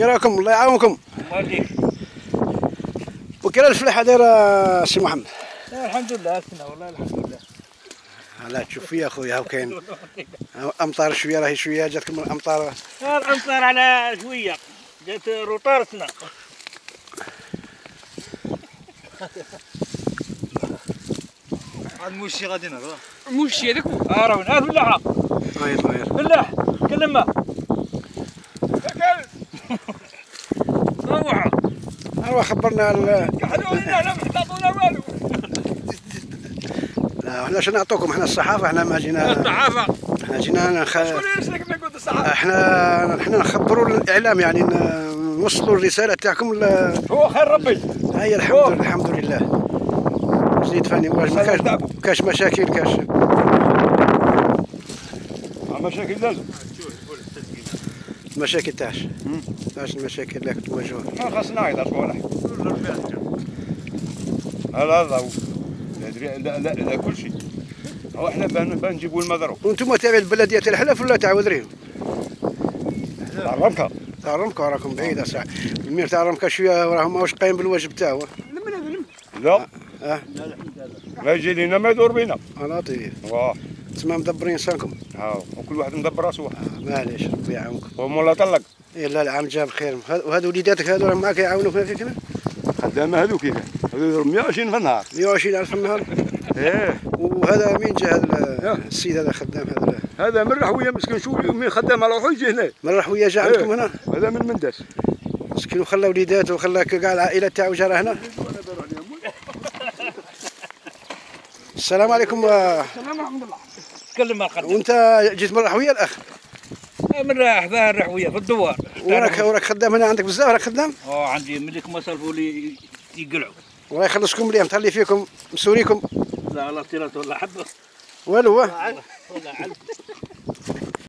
كي راكم الله يعاونكم. مالك وكيرا الفلاحه دايره سي محمد. الحمد لله هكنا والله الحمد لله. لا تشوف فيا خويا هاو كاين. أمطار شوية راهي شوية جاتكم الأمطار. الأمطار على شوية. جات روطارتنا عاد موشي غادي نهضر موشي هذاك آه راه هذا فلاحة. غير غير. فلاح كلمه ايوا خبرنا ال- لا إحنا شنو نعطوكم؟ إحنا الصحافة إحنا ما جينا الصحافة. إحنا جينا نخ... إحنا إحنا نخبروا الإعلام يعني نوصلوا الرسالة تاعكم ل... هو خير ربي. هيا الحمد لله الحمد لله. زيد فاني واش ما كاش كاش مشاكل كاش مشاكل لازم. مشاكل تاعش. تاعش المشاكل اللي تواجهوها ما خاصنا نعيط صوالح هذا هذا هو لا لا لا, لا كل شيء. هو إحنا بان بان نجيبوا المضروب. وأنتم تابع البلدية تاع الحلف ولا تاع وذريهم؟ تاع الرمكة. تاع رمكا راكم بعيده ساعه المير تاع رمكا شوية راهم ماهوش قايم بالواجب تاعو. لا. أه؟ ما يجي لنا ما يدور بينا. لطيف واه تسمى مدبرين صنكم ها وكل واحد مدبر راسه. واحد آه معليش ربي يعاونكم ومولا طلق. إيه لا العام جاب خير وهذو وليداتك هذو راهم معاك يعاونوك هكاك هنا خدامه هذوك هذا هذو 120 في النهار. 120 ألف في النهار؟ إيه. وهذا مين جا؟ هذا السيد هذا خدام هذا؟ هذا من رحويه مسكين شو من خدام على روحه يجي هنا. من راح ويا جا عندكم هنا؟ هذا من مندس مسكين وخلى وليداته وخلى كاع العائلة تاعو جا راه هنا. السلام عليكم. آه، سلام الحمد لله تكلم مع الخدام وانت جيت من راحويه الأخ. من راح ذا الرحويه في الدوار. وراك وراك خدام هنا عندك بزاف راك خدام؟ آه عندي ملك ما سالفوا لي يقلعوا. الله يخلصكم مليح متهلي فيكم مسوريكم. لا الله طيرت ولا حبه والو. علم